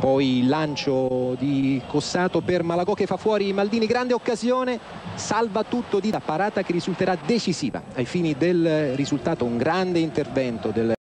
poi il lancio di Cossato per Malagò che fa fuori Maldini. Grande occasione salva tutto di da parata che risulterà decisiva ai fini del risultato. Un grande intervento del